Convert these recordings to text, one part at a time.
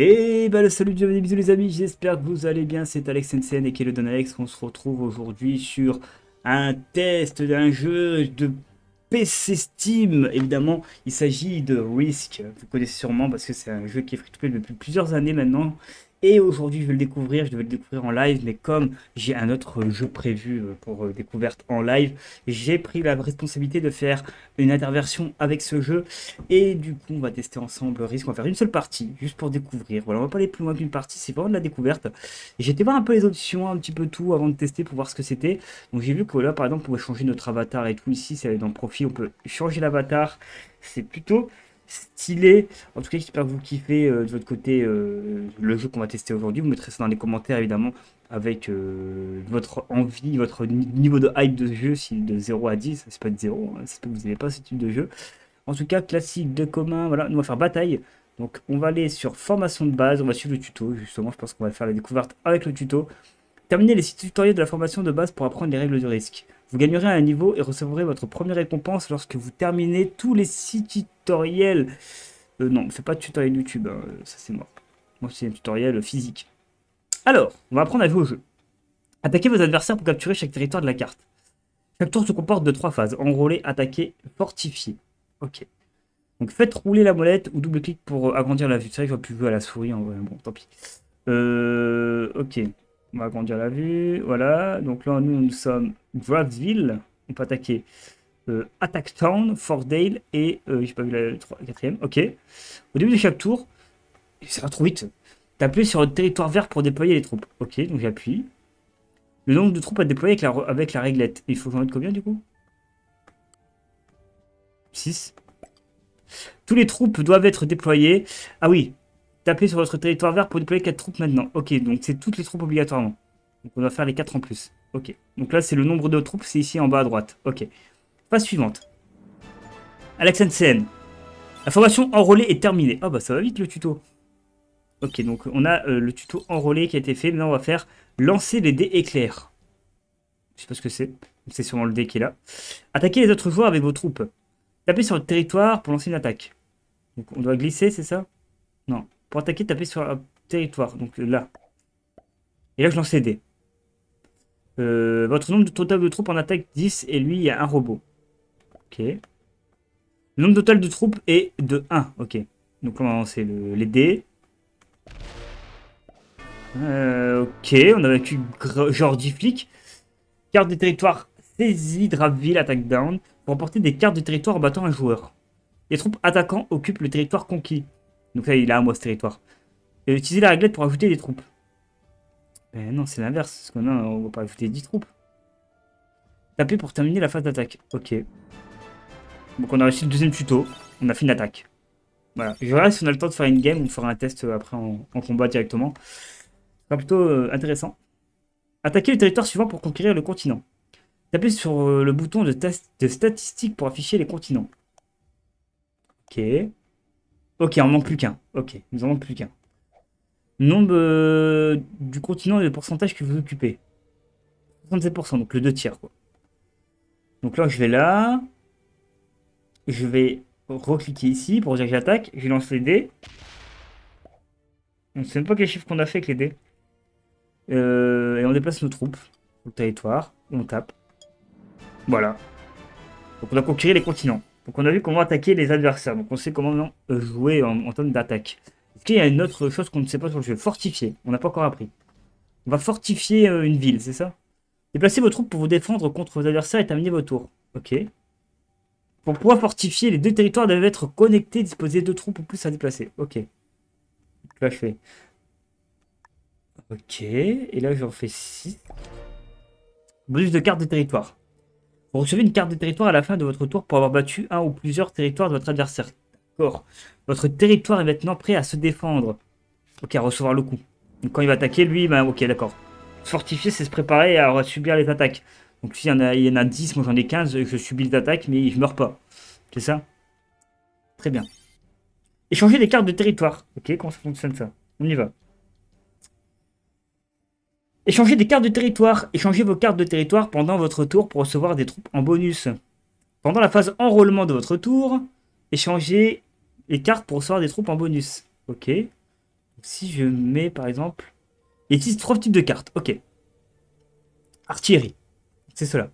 Et bah le salut, bienvenue, bisous les amis, j'espère que vous allez bien, c'est Alex NCN et qui est le Don Alex, on se retrouve aujourd'hui sur un test d'un jeu de PC Steam, évidemment, il s'agit de Risk, vous connaissez sûrement parce que c'est un jeu qui est free to play depuis plusieurs années maintenant, et aujourd'hui, je vais le découvrir. Je devais le découvrir en live, mais comme j'ai un autre jeu prévu euh, pour euh, découverte en live, j'ai pris la responsabilité de faire une interversion avec ce jeu. Et du coup, on va tester ensemble Risk. On va faire une seule partie, juste pour découvrir. Voilà, on va pas aller plus loin qu'une partie, c'est vraiment de la découverte. J'étais voir un peu les options, un petit peu tout avant de tester pour voir ce que c'était. Donc j'ai vu que là, par exemple, on pouvait changer notre avatar et tout. Ici, c'est dans le profil, on peut changer l'avatar. C'est plutôt stylé. En tout cas, j'espère que vous kiffez euh, de votre côté euh, le jeu qu'on va tester aujourd'hui. Vous mettrez ça dans les commentaires évidemment avec euh, votre envie, votre niveau de hype de jeu, si de 0 à 10, c'est pas de 0, hein, c'est que vous n'avez pas ce type de jeu. En tout cas, classique de commun, voilà, nous on va faire bataille. Donc on va aller sur formation de base, on va suivre le tuto, justement, je pense qu'on va faire la découverte avec le tuto. Terminez les sites tutoriels de la formation de base pour apprendre les règles du risque. Vous gagnerez un niveau et recevrez votre première récompense lorsque vous terminez tous les six tutoriels. Euh, non, c'est pas de tutoriel YouTube, hein, ça c'est mort. Moi c'est un tutoriel physique. Alors, on va apprendre à jouer au jeu. Attaquez vos adversaires pour capturer chaque territoire de la carte. Chaque tour se comporte de trois phases. Enrôler, attaquer, fortifier. Ok. Donc faites rouler la molette ou double-clic pour agrandir la vue. C'est vrai que je plus jouer à la souris en vrai. Bon, tant pis. Euh, ok. On va agrandir la vue. Voilà. Donc là, nous, nous sommes Bravesville. On peut attaquer euh, Attack Town, Fordale et... Euh, J'ai pas vu la, quatrième. Ok. Au début de chaque tour, ça va trop vite. T'appuies sur le territoire vert pour déployer les troupes. Ok, donc j'appuie. Le nombre de troupes à déployer avec la, avec la réglette. Il faut que j'en mette combien du coup? 6. Tous les troupes doivent être déployées. Ah oui, Tapez sur votre territoire vert pour déployer 4 troupes maintenant. Ok, donc c'est toutes les troupes obligatoirement. Donc on va faire les 4 en plus. Ok. Donc là, c'est le nombre de troupes, c'est ici en bas à droite. Ok. Phase suivante. Alex NCN. La formation enrôlée est terminée. Ah bah ça va vite le tuto. Ok, donc on a euh, le tuto enrôlé qui a été fait. Maintenant, on va faire lancer les dés éclairs. Je sais pas ce que c'est. C'est sûrement le dé qui est là. Attaquez les autres joueurs avec vos troupes. Tapez sur le territoire pour lancer une attaque. Donc on doit glisser, c'est ça? Non. Pour attaquer, tapez sur un territoire. Donc là. Et là, je lance les dés. Euh, votre nombre total de troupes en attaque 10 et lui, il y a un robot. Ok. Le nombre total de troupes est de 1. Ok. Donc on va lancer les dés. Euh, ok, on a vaincu genre 10 flics. Carte des territoires saisie, Drapville, attaque down. Pour emporter des cartes de territoire en battant un joueur. Les troupes attaquants occupent le territoire conquis. Donc là, il a un mois ce territoire. Et utiliser la réglette pour ajouter des troupes. Ben non, c'est l'inverse. Parce qu'on on va pas ajouter 10 troupes. Taper pour terminer la phase d'attaque. Ok. Donc on a réussi le deuxième tuto. On a fait une attaque. Voilà. Je verrai si on a le temps de faire une game. On fera un test euh, après en, combat directement. Ce sera plutôt euh, intéressant. Attaquer le territoire suivant pour conquérir le continent. Tapez sur euh, le bouton de, de statistiques pour afficher les continents. Ok. Ok, on manque plus qu'un. Ok, nous en manque plus qu'un. Nombre euh, du continent et le pourcentage que vous occupez. 67%, donc le 2 tiers. Quoi. Donc là, je vais là. Je vais recliquer ici pour dire que j'attaque. Je lance les dés. On ne sait même pas quel chiffre qu'on a fait avec les dés. Euh, et on déplace nos troupes sur le territoire. On tape. Voilà. Donc on a conquérir les continents. Donc on a vu comment attaquer les adversaires. Donc on sait comment euh, jouer en, termes d'attaque. Est-ce qu'il y a une autre chose qu'on ne sait pas sur le jeu? Fortifier. On n'a pas encore appris. On va fortifier euh, une ville, c'est ça? Déplacez vos troupes pour vous défendre contre vos adversaires et terminer vos tours. Ok. Pour pouvoir fortifier, les deux territoires doivent être connectés, disposer de troupes ou plus à déplacer. Ok. là, je fais... Ok. Et là, j'en fais 6. Bonus de carte de territoire. Vous recevez une carte de territoire à la fin de votre tour pour avoir battu un ou plusieurs territoires de votre adversaire. D'accord. Votre territoire est maintenant prêt à se défendre. Ok, à recevoir le coup. Donc quand il va attaquer, lui, ben ok, d'accord. Fortifier, c'est se préparer à subir les attaques. Donc s'il y, en a, il y en a 10, moi j'en ai 15, je subis les attaques, mais je meurs pas. C'est ça? Très bien. Échanger des cartes de territoire. Ok, comment ça fonctionne ça? On y va. Échangez des cartes de territoire. Échangez vos cartes de territoire pendant votre tour pour recevoir des troupes en bonus. Pendant la phase enrôlement de votre tour, échangez les cartes pour recevoir des troupes en bonus. Ok. Si je mets par exemple. Il existe trois types de cartes. Ok. Artillerie. C'est cela.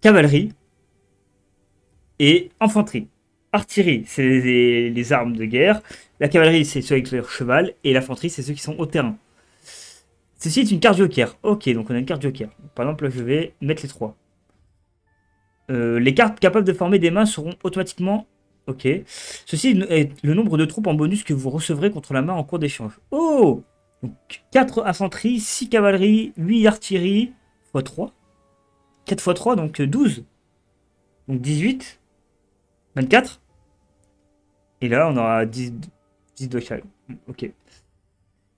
Cavalerie. Et infanterie. Artillerie, c'est les, les armes de guerre. La cavalerie, c'est ceux avec leur cheval. Et l'infanterie, c'est ceux qui sont au terrain. Ceci est une carte joker. Ok, donc on a une carte joker. Par exemple, je vais mettre les trois. Euh, les cartes capables de former des mains seront automatiquement... Ok. Ceci est le nombre de troupes en bonus que vous recevrez contre la main en cours d'échange. Oh Donc 4 infanterie, 6 cavalerie, 8 artillerie, x 3. 4 x 3, donc 12. Donc 18. 24. Et là, on aura 10, 10 de. Ok.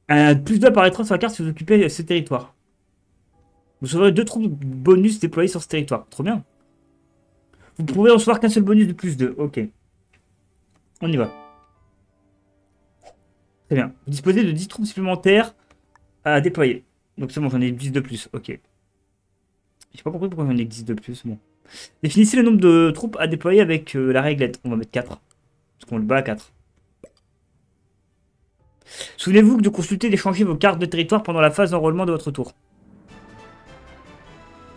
Un plus 2 apparaîtra sur la carte si vous occupez ce territoire. Vous recevrez deux troupes bonus déployées sur ce territoire. Trop bien. Vous pouvez recevoir qu'un seul bonus de plus 2. Ok. On y va. Très bien. Vous disposez de 10 troupes supplémentaires à déployer. Donc c'est bon, j'en ai 10 de plus. Ok. J'ai pas compris pourquoi j'en ai 10 de plus. Bon. Définissez le nombre de troupes à déployer avec euh, la réglette. On va mettre 4. Parce qu'on le bat à 4. Souvenez-vous de consulter et d'échanger vos cartes de territoire pendant la phase d'enrôlement de votre tour.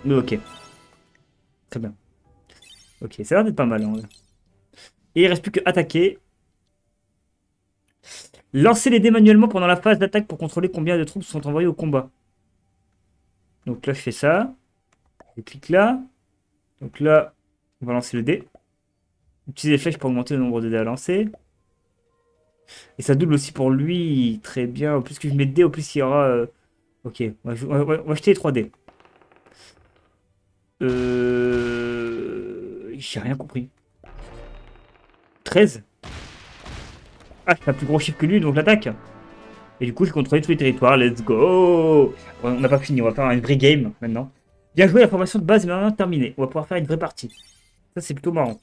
Mais ok. Très bien. Ok, ça a l'air pas mal. Hein, et il reste plus que attaquer. Lancez les dés manuellement pendant la phase d'attaque pour contrôler combien de troupes sont envoyées au combat. Donc là, je fais ça. Je clique là. Donc là, on va lancer le dé. Utiliser les flèches pour augmenter le nombre de dés à lancer. Et ça double aussi pour lui. Très bien. Au plus que je mets de dés, au plus il y aura... Euh, ok, on va, acheter les 3 dés. Euh... J'ai rien compris. 13 Ah, j'ai un plus gros chiffre que lui, donc l'attaque. Et du coup, j'ai contrôlé tous les territoires. Let's go On n'a pas fini, on va faire une vraie game maintenant. Bien joué, la formation de base est maintenant terminée. On va pouvoir faire une vraie partie. Ça, c'est plutôt marrant.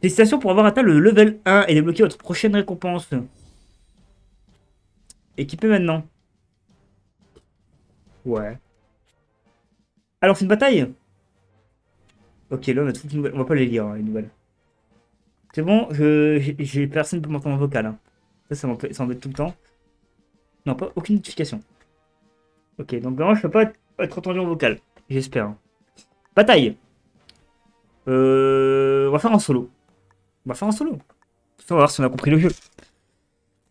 Félicitations pour avoir atteint le level 1 et débloqué votre prochaine récompense. Équipez maintenant. Ouais. Alors, c'est une bataille? Ok, là, on a toutes les nouvelles. On va pas les lire, hein, les nouvelles. C'est bon, j'ai personne peut m'entendre en vocal. Hein. Ça, ça m'embête tout le temps. Non, pas aucune notification. Ok, donc vraiment, je peux pas être entendu en vocal. J'espère. Hein. Bataille. Euh, on va faire en solo. On va faire en solo. On va voir si on a compris le jeu.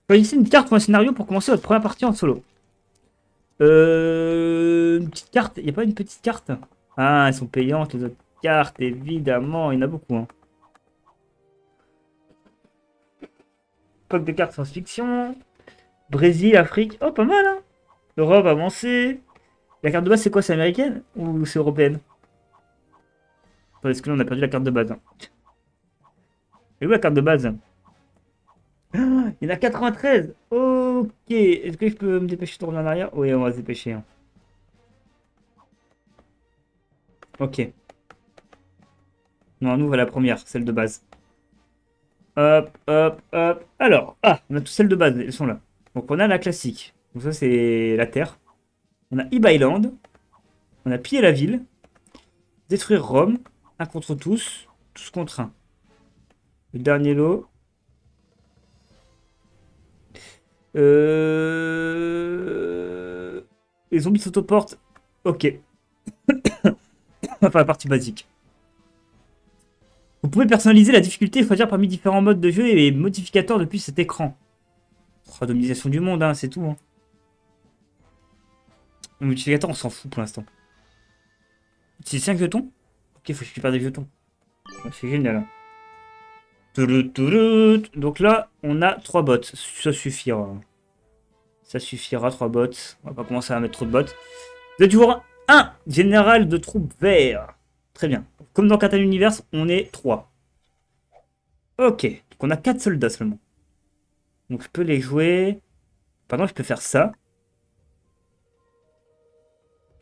Choisissez une carte pour un scénario pour commencer votre première partie en solo. Euh, une petite carte. Il n'y a pas une petite carte? Ah, elles sont payantes les autres cartes, évidemment. Il y en a beaucoup. Hein. Pack de cartes science-fiction. Brésil, Afrique. Oh, pas mal, hein Europe avancée. La carte de base, c'est quoi? C'est américaine ou c'est européenne? Est-ce que là, on a perdu la carte de base. Hein. Et où la carte de base Il y en a 93 Ok Est-ce que je peux me dépêcher de tourner en arrière? Oui, on va se dépêcher. Hein. Ok. Non, on ouvre la première, celle de base. Hop, hop, hop. Alors, ah, on a toutes celles de base, elles sont là. Donc on a la classique. Donc ça, c'est la Terre. On a Iba On a piller la ville. Détruire Rome. Un contre tous. Tous contre un. Le dernier lot. Euh... Les zombies s'autoportent. Ok. enfin, la partie basique. Vous pouvez personnaliser la difficulté et choisir parmi différents modes de jeu et modificateurs depuis cet écran. Randomisation du monde, hein, c'est tout. Hein. Le modificateur, on s'en fout pour l'instant. C'est 5 jetons Ok, faut que je récupère des jetons. C'est génial. Hein. Donc là, on a 3 bots. Ça suffira. Ça suffira, 3 bots. On va pas commencer à mettre trop de bots. Vous êtes toujours 1 général de troupes vert. Très bien. Comme dans Catan Universe, on est 3. Ok. Donc on a 4 soldats seulement. Donc je peux les jouer. Pardon, je peux faire ça.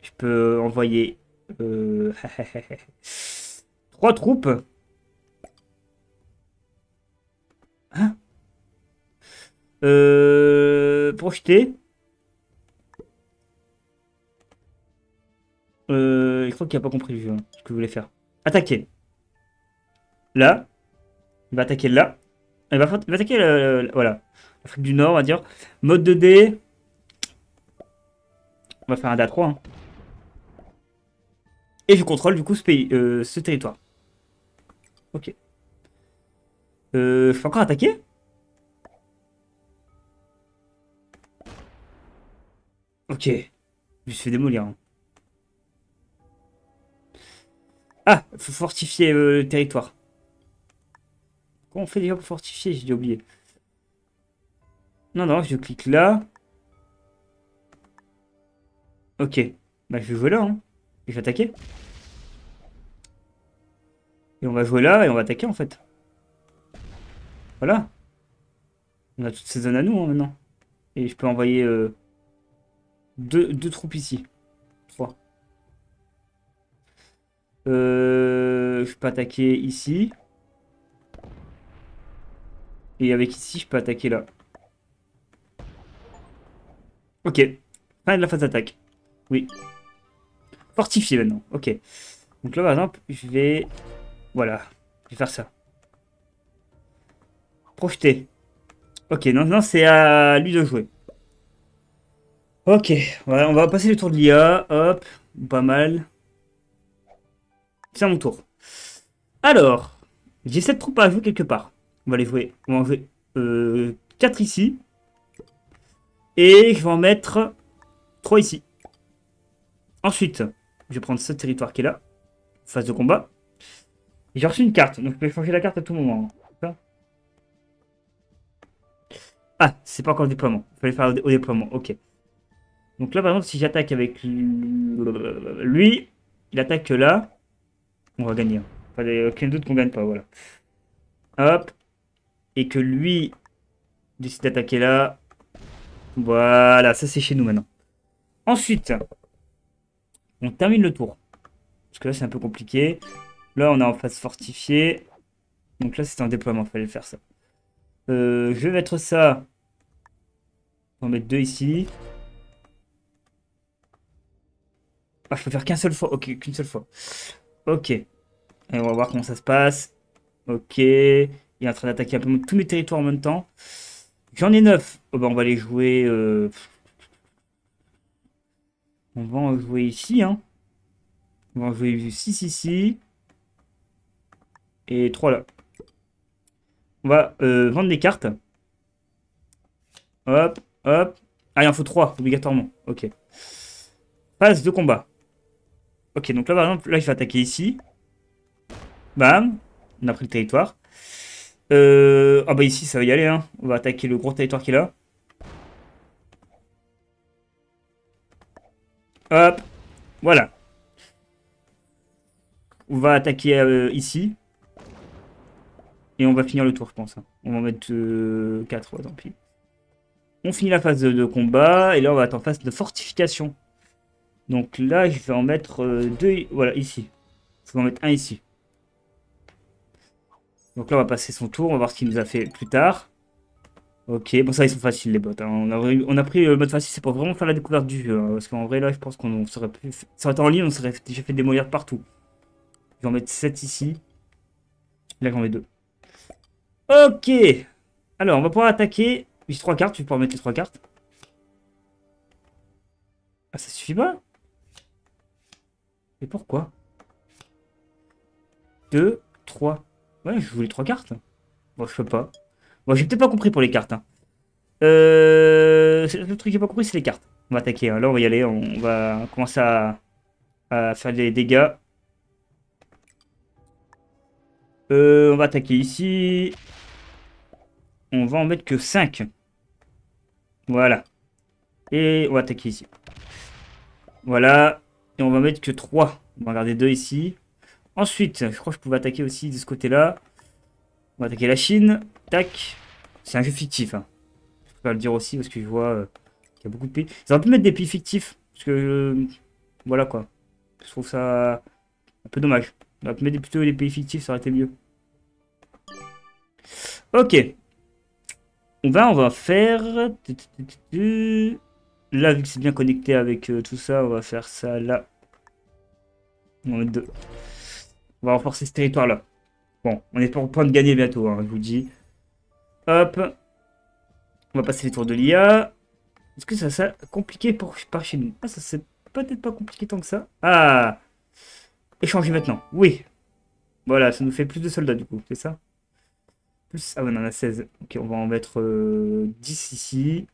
Je peux envoyer... Euh... 3 troupes. Hein euh, projeter. Euh, je crois qu'il n'a pas compris jeu, ce que je voulais faire. Attaquer. Là. Il va attaquer là. Il va, attaquer voilà, l'Afrique du Nord, on va dire. Mode 2D. On va faire un DA3. Hein. Et je contrôle du coup ce pays, euh, ce territoire. Ok. Euh, je peux encore attaquer Ok. Je me suis fait démolir. Hein. Ah, faut fortifier euh, le territoire. Comment on fait déjà pour fortifier? J'ai oublié. Non, non, je clique là. Ok. Bah, je vais jouer là. Hein. Et je vais attaquer. Et on va jouer là et on va attaquer en fait. Voilà. On a toutes ces zones à nous hein, maintenant. Et je peux envoyer euh, deux, deux, troupes ici. Trois. Euh, je peux attaquer ici. Et avec ici, je peux attaquer là. Ok. Fin de la phase d'attaque. Oui. Fortifié maintenant. Ok. Donc là, par exemple, je vais... Voilà. Je vais faire ça. Projeter. Ok, non, c'est à lui de jouer. Ok, on va passer le tour de l'IA. Hop, pas mal. C'est à mon tour. Alors, j'ai cette troupe à jouer quelque part. On va les jouer. On va en jouer 4 euh, ici. Et je vais en mettre 3 ici. Ensuite, je vais prendre ce territoire qui est là. Phase de combat. J'ai reçu une carte, donc je peux changer la carte à tout moment. Ah, c'est pas encore le déploiement. Il fallait faire au déploiement, ok. Donc là, par exemple, si j'attaque avec lui, il attaque là, on va gagner. Pas aucun doute qu'on gagne pas, voilà. Hop. Et que lui décide d'attaquer là. Voilà, ça c'est chez nous maintenant. Ensuite, on termine le tour. Parce que là, c'est un peu compliqué. Là, on est en phase fortifiée. Donc là, c'est un déploiement, il fallait faire ça. Euh, je vais mettre ça. On va mettre deux ici. Ah, je peux faire qu'un seul fois. Ok, qu'une seule fois. Ok. Et on va voir comment ça se passe. Ok. Il est en train d'attaquer un peu tous mes territoires en même temps. J'en ai neuf. Oh, bah, on va les jouer... Euh, on va en jouer ici. Hein. On va en jouer 6 ici. Et 3 là. On va euh, vendre des cartes. Hop, hop. Ah, il en faut 3, obligatoirement. Ok. Phase de combat. Ok, donc là, par exemple, là, je vais attaquer ici. Bam. On a pris le territoire. Euh... Ah bah ici, ça va y aller. Hein. On va attaquer le gros territoire qui est là. Hop. Voilà. On va attaquer euh, ici. Et on va finir le tour, je pense. Hein. On va mettre 4, euh, tant pis. On finit la phase de, combat. Et là, on va être en phase de fortification. Donc là, je vais en mettre euh, deux. Voilà, ici. Je vais en mettre un ici. Donc là, on va passer son tour. On va voir ce qu'il nous a fait plus tard. Ok, bon ça ils sont faciles les bots. Hein. On, a, pris le mode facile, c'est pour vraiment faire la découverte du jeu. Hein. parce qu'en vrai là, je pense qu'on serait plus... Ça aurait été en ligne, on serait déjà fait démolir partout. Je vais en mettre 7 ici. Là j'en mets 2. Ok Alors, on va pouvoir attaquer. J'ai 3 cartes, tu peux pouvoir mettre les 3 cartes. Ah, ça suffit pas Et pourquoi? 2, 3. Ouais, je voulais 3 cartes. Bon, je peux pas. Bon, j'ai peut-être pas compris pour les cartes. Hein. Euh, le truc que j'ai pas compris, c'est les cartes. On va attaquer. Hein. Là, on va y aller. On va commencer à, faire des dégâts. Euh, on va attaquer ici. On va en mettre que 5. Voilà. Et on va attaquer ici. Voilà. Et on va mettre que 3. On va garder 2 ici. Ensuite, je crois que je pouvais attaquer aussi de ce côté-là. On va attaquer la Chine. Tac. C'est un jeu fictif. Hein. Je peux pas le dire aussi parce que je vois euh, qu'il y a beaucoup de pays. Ils auraient pu mettre des pays fictifs. Parce que... Euh, voilà quoi. Je trouve ça un peu dommage. On aurait pu mettre plutôt des pays fictifs, ça aurait été mieux. Ok. On va, faire... Là, vu que c'est bien connecté avec euh, tout ça, on va faire ça là. On va renforcer ce territoire là. Bon, on est pour point de gagner bientôt, hein, je vous dis. Hop. On va passer les tours de l'IA. Est-ce que ça, ça compliqué pour, par chez nous? Ah, ça c'est peut-être pas compliqué tant que ça. Ah Échanger maintenant. Oui. Voilà, ça nous fait plus de soldats du coup, c'est ça? Ah ouais, on en a 16. Ok, on va en mettre 10 euh, ici.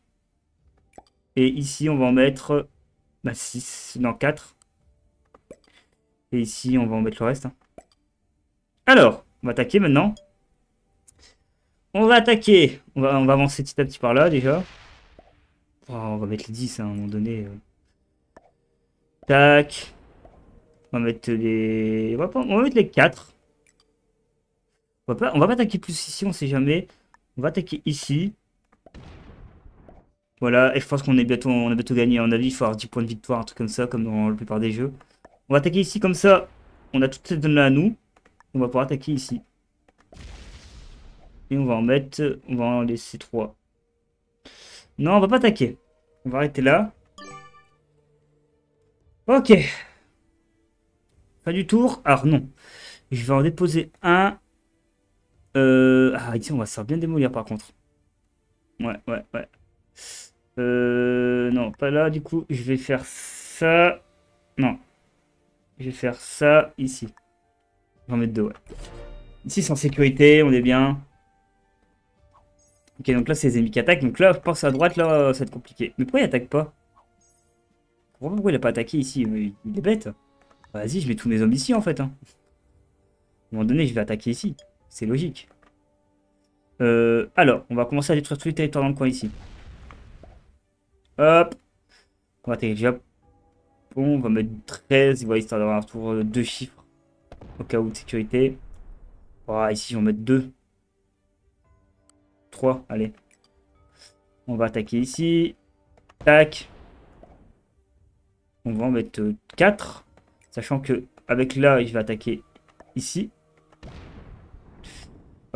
Et ici, on va en mettre... Bah 6, non 4. Et ici, on va en mettre le reste. Hein. Alors, on va attaquer maintenant. On va attaquer. On va, on va avancer petit à petit par là déjà. Oh, on va mettre les 10 hein, à un moment donné. Euh. Tac. On va mettre les 4. Va, pas... on va pas attaquer plus ici, on sait jamais. On va attaquer ici. Voilà, et je pense qu'on est bientôt, on a bientôt gagné. À mon avis, il faut avoir 10 points de victoire, un truc comme ça, comme dans la plupart des jeux. On va attaquer ici comme ça. On a toutes ces zones là à nous. On va pouvoir attaquer ici. Et on va en mettre... On va en laisser 3. Non, on va pas attaquer. On va arrêter là. Ok. Pas du tour. Alors non. Je vais en déposer un. Euh... Ah, ici, on va se faire bien démolir par contre. Ouais, ouais, ouais. Euh... Non, pas là, du coup. Je vais faire ça. Non. Je vais faire ça ici. Je vais en mettre deux, ouais. Ici, c'est en sécurité, on est bien. Ok, donc là, c'est les ennemis qui attaquent. Donc là, je pense à droite, là, ça va être compliqué. Mais pourquoi il attaque pas? Pourquoi il a pas attaqué ici Il est bête. Vas-y, je mets tous mes zombies ici, en fait. Hein. À un moment donné, je vais attaquer ici. C'est logique. Euh, alors, on va commencer à détruire tous les territoires dans le coin ici. Hop. On va attaquer Japon. On va mettre 13, voilà, histoire d'avoir un tour de deux chiffres. Au cas où de sécurité. Voilà, ici, on va mettre 2. 3, allez. On va attaquer ici. Tac. On va en mettre 4. Sachant que avec là, je vais attaquer ici.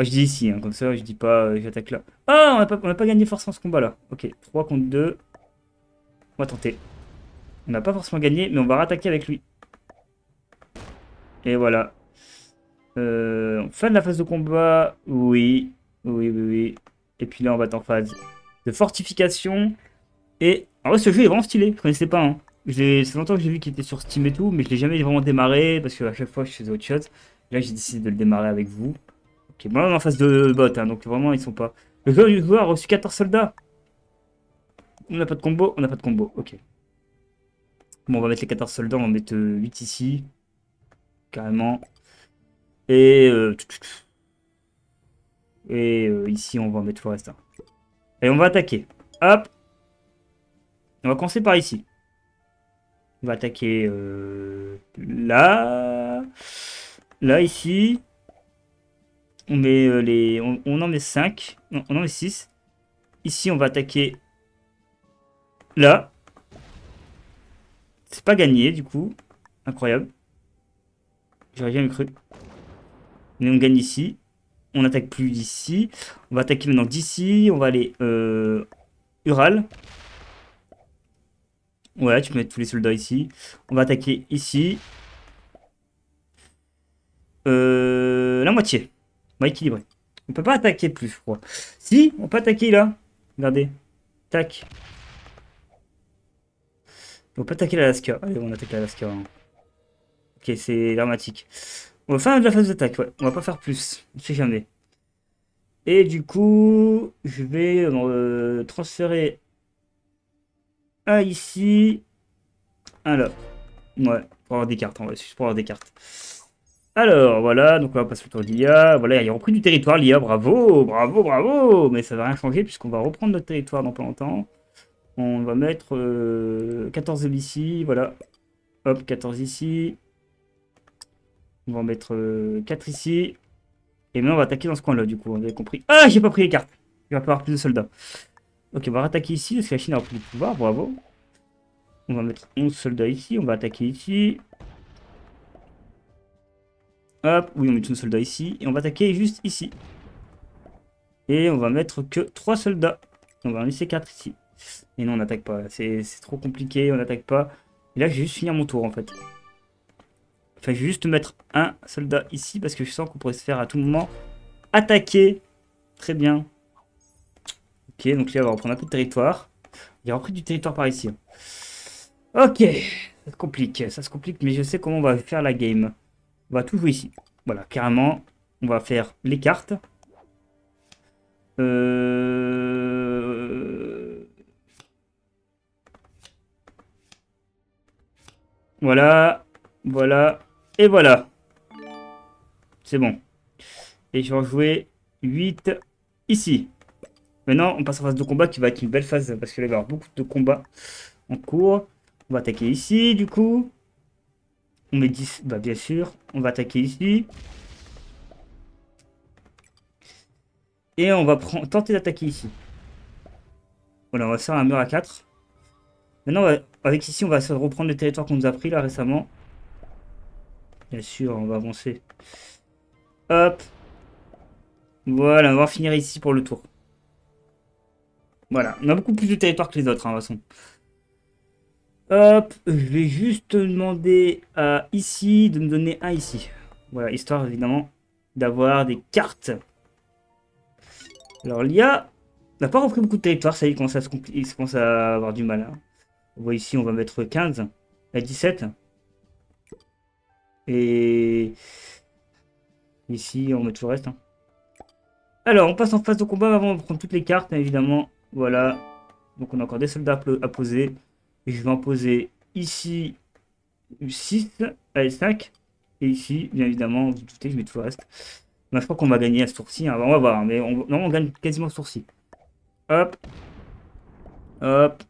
Je dis ici, hein, comme ça, je dis pas euh, j'attaque là. Ah, on n'a pas, pas, gagné forcément ce combat-là. Ok, 3 contre 2. On va tenter. On n'a pas forcément gagné, mais on va rattaquer avec lui. Et voilà. Euh, fin de la phase de combat. Oui. Oui, oui, oui. Et puis là, on va être en phase de fortification. Et en vrai, ce jeu est vraiment stylé. Je connaissais pas. Hein. C'est longtemps que j'ai vu qu'il était sur Steam et tout, mais je l'ai jamais vraiment démarré parce qu'à chaque fois, je faisais autre chose. Là, j'ai décidé de le démarrer avec vous. On est en phase de bot, hein, donc vraiment, ils sont pas. Le joueur du a reçu 14 soldats. On n'a pas de combo, on n'a pas de combo. Ok. Bon, on va mettre les 14 soldats, on va mettre 8 euh, ici. Carrément. Et... Euh, et euh, ici, on va mettre le reste. Hein. Et on va attaquer. Hop. On va commencer par ici. On va attaquer euh, là. Là, ici. On met euh, les... On, en met 5. on en met 6. Ici, on va attaquer là. C'est pas gagné, du coup. Incroyable. J'aurais jamais cru. Mais on gagne ici. On n'attaque plus d'ici. On va attaquer maintenant d'ici. On va aller euh, Ural. Ouais, tu peux mettre tous les soldats ici. On va attaquer ici. Euh, la moitié. On va équilibrer. On peut pas attaquer plus, je crois. Si, on peut attaquer là. Regardez. Tac. On peut attaquer l'Alaska. Allez, on attaque l'Alaska. Hein. Ok, c'est dramatique. On va faire de la phase d'attaque, ouais. On va pas faire plus. On sait jamais. Et du coup, je vais euh, transférer un ici. Un là. Ouais, pour avoir des cartes, on va juste pour avoir des cartes. Alors, voilà, donc on va passer le tour d'IA. Voilà, il a repris du territoire, l'IA, bravo, bravo, bravo Mais ça va rien changer puisqu'on va reprendre notre territoire dans pas longtemps. On va mettre 14 euh, ici, voilà. Hop, 14 ici. On va en mettre 4 euh, ici. Et maintenant, on va attaquer dans ce coin-là, du coup. Vous avez compris. Ah, j'ai pas pris les cartes. Il va pas avoir plus de soldats. Ok, on va attaquer ici, parce que la Chine a plus de pouvoir. Bravo. On va mettre 11 soldats ici. On va attaquer ici. Hop, oui, on met tous nos soldats ici. Et on va attaquer juste ici. Et on va mettre que 3 soldats. On va en laisser 4 ici. Et non, on n'attaque pas. C'est trop compliqué, on n'attaque pas. Et là, je vais juste finir mon tour, en fait. Enfin, je vais juste mettre un soldat ici parce que je sens qu'on pourrait se faire à tout moment attaquer. Très bien. Ok, donc là, on va reprendre un peu de territoire. Il a repris du territoire par ici. Ok, ça se complique, ça se complique, mais je sais comment on va faire la game. On va tout jouer ici. Voilà, carrément, on va faire les cartes. Euh... Voilà, voilà, et voilà. C'est bon. Et je vais en jouer 8 ici. Maintenant, on passe en phase de combat qui va être une belle phase parce qu'il va y avoir beaucoup de combats en cours. On va attaquer ici, du coup. On met 10, bah bien sûr. On va attaquer ici. Et on va tenter d'attaquer ici. Voilà, on va faire un mur à 4. Maintenant, avec ici, on va reprendre le territoire qu'on nous a pris là récemment. Bien sûr, on va avancer. Hop. Voilà, on va finir ici pour le tour. Voilà, on a beaucoup plus de territoire que les autres, hein, façon. Hop, je vais juste demander à ici de me donner un ici. Voilà, histoire évidemment d'avoir des cartes. Alors l'IA n'a pas repris beaucoup de territoire, ça y est, commence à, se il commence à avoir du mal. Hein. On voit ici, on va mettre 15, à 17. Et ici, on met tout le reste. Hein. Alors, on passe en phase de combat, avant va prendre toutes les cartes, évidemment. Voilà. Donc on a encore des soldats à poser. Et je vais en poser ici 6, allez 5. Et ici, bien évidemment, vous doutez, je mets tout le reste. je crois qu'on va gagner à ce tour-ci. Hein. On va voir, mais on, on gagne quasiment ce tour-ci. Hop. Hop.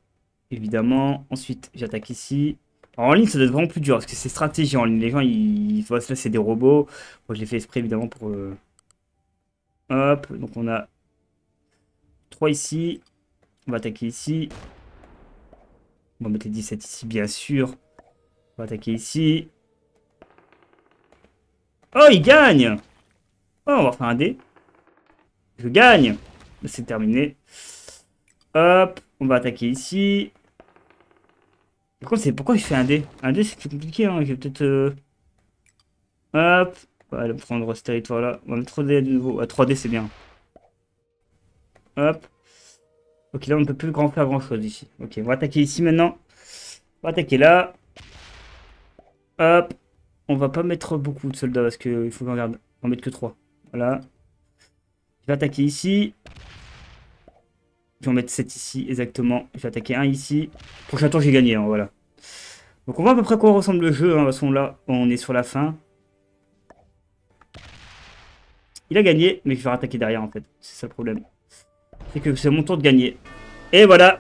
Évidemment. Ensuite, j'attaque ici. en ligne, ça doit être vraiment plus dur, parce que c'est stratégie en ligne. Les gens, ils, faut se c'est des robots. Moi, je l'ai fait exprès, évidemment, pour... Euh, hop. Donc, on a 3 ici. On va attaquer ici. On va mettre les 17 ici, bien sûr. On va attaquer ici. Oh, il gagne Oh, on va faire un dé. Je gagne C'est terminé. Hop, on va attaquer ici. Par c'est pourquoi je fais un dé? Un dé, c'est compliqué. Hein. Je vais peut-être... Euh, hop. On va prendre ce territoire-là. On va mettre 3D de nouveau. 3D, c'est bien. Hop. Ok, là, on ne peut plus grand faire grand-chose ici. Ok, on va attaquer ici maintenant. On va attaquer là. Hop. On va pas mettre beaucoup de soldats parce qu'il faut qu'on regarde. On va mettre que 3. Voilà. Je vais attaquer ici. Je vais en mettre 7 ici, exactement. Je vais attaquer un ici. Prochain tour, j'ai gagné, hein, voilà. Donc on voit à peu près à quoi ressemble le jeu. Hein. De toute façon, là, on est sur la fin. Il a gagné, mais je vais attaquer derrière, en fait. C'est ça le problème que c'est mon tour de gagner. Et voilà,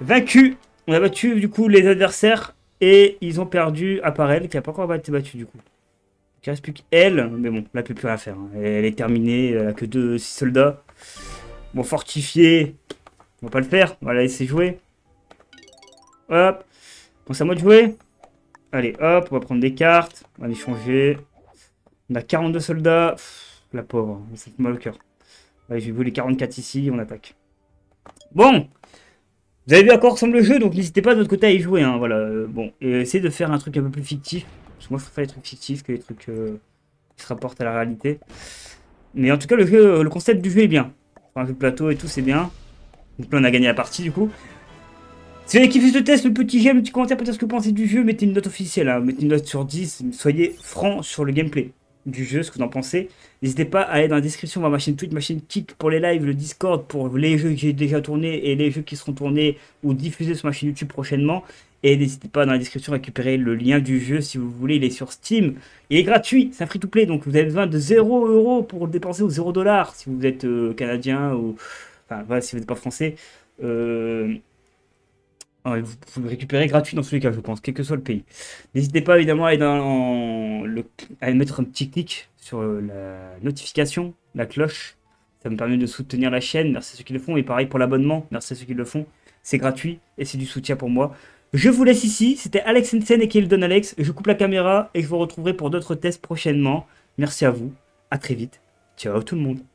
vaincu. On a battu du coup les adversaires et ils ont perdu Apparel qui n'a pas encore été battu du coup. Il reste plus qu'elle, mais bon, là, elle peut plus rien faire. Hein. Elle est terminée, elle a que deux, six soldats. Bon, fortifié, on va pas le faire, on va la laisser jouer. Hop, bon, c'est à moi de jouer. Allez, hop, on va prendre des cartes, on va échanger. On a 42 soldats, la pauvre, ça mal au cœur. Ouais, j'ai vu les 44 ici, on attaque. Bon Vous avez vu à quoi ressemble le jeu, donc n'hésitez pas de votre côté à y jouer. Hein, voilà. Euh, bon, et essayez de faire un truc un peu plus fictif. Parce que moi, je préfère les trucs fictifs que les trucs euh, qui se rapportent à la réalité. Mais en tout cas, le, jeu, le concept du jeu est bien. Enfin, le plateau et tout, c'est bien. Donc là, on a gagné la partie, du coup. Si vous avez kiffé ce test, le petit j'aime, le petit commentaire, peut-être ce que vous pensez du jeu, mettez une note officielle, hein. mettez une note sur 10, soyez franc sur le gameplay du jeu, ce que vous en pensez. N'hésitez pas à aller dans la description voir ma chaîne Twitch, ma chaîne Kick pour les lives, le Discord pour les jeux que j'ai déjà tournés et les jeux qui seront tournés ou diffusés sur ma chaîne YouTube prochainement. Et n'hésitez pas dans la description à récupérer le lien du jeu si vous voulez. Il est sur Steam. Il est gratuit, c'est un free to play. Donc vous avez besoin de 0 euros pour dépenser ou 0 dollars si vous êtes euh, canadien ou. Enfin voilà, si vous n'êtes pas français. Euh, vous pouvez récupérer gratuit dans tous les cas, je pense, quel que soit le pays. N'hésitez pas évidemment à, aller le, mettre un petit clic sur la notification, la cloche. Ça me permet de soutenir la chaîne. Merci à ceux qui le font. Et pareil pour l'abonnement. Merci à ceux qui le font. C'est gratuit et c'est du soutien pour moi. Je vous laisse ici. C'était Alex Sensen et Don Alex. Je coupe la caméra et je vous retrouverai pour d'autres tests prochainement. Merci à vous. À très vite. Ciao tout le monde.